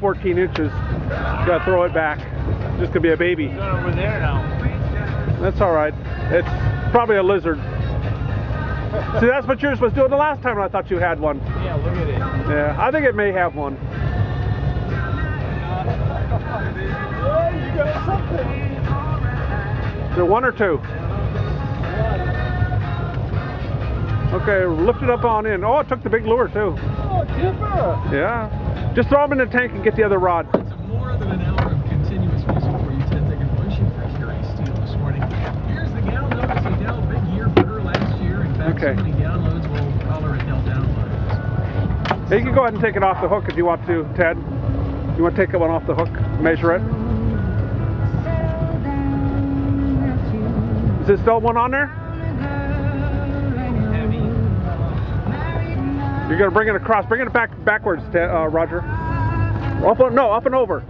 14 inches. Gotta throw it back. Just gonna be a baby. Over there now. That's all right. It's probably a lizard. See, that's what yours was doing the last time I thought you had one. Yeah, look at it. Yeah, I think it may have one. Yeah, you got something. Is it one or two? Okay, lift it up on in. Oh, it took the big lure too. Oh, Tipper. Yeah. Just throw them in the tank and get the other rod. It's more than an hour of continuous music for you, Ted taking fishing for Carrie Steele this morning. Here's the gal notice. Adele, big year for her last year. In fact, Okay. so many downloads, we'll call her Adele Downloads. Hey, you can go ahead and take it off the hook if you want to, Ted. You want to take one off the hook, measure it. Is there still one on there? You're gonna bring it across. Bring it back backwards, uh, Roger. Up, and- no, up and over.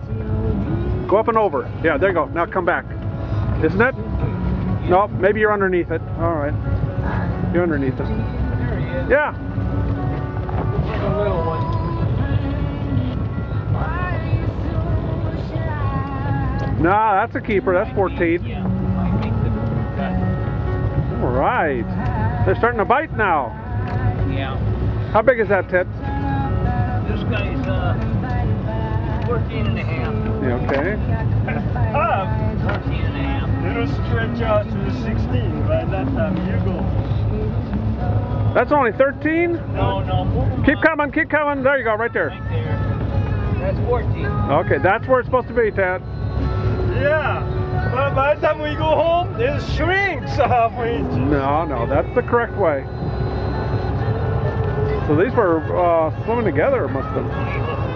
Go up and over. Yeah, there you go. Now come back. Isn't it? No, maybe you're underneath it. All right. You're underneath it. Yeah. Nah, that's a keeper. That's 14. Yeah. I think the- All right. They're starting to bite now. Yeah. How big is that, Ted? This guy's uh 14 and a half. Yeah, okay. Ah, 14 and a half. it'll stretch out to 16 by that time you go. That's only 13? No, no, Keep up. coming, keep coming. There you go, right there. Right there. That's 14. Okay, that's where it's supposed to be, Ted. Yeah, but by the time we go home, it shrinks halfway. No, no, that's the correct way. So these were uh, swimming together, must have.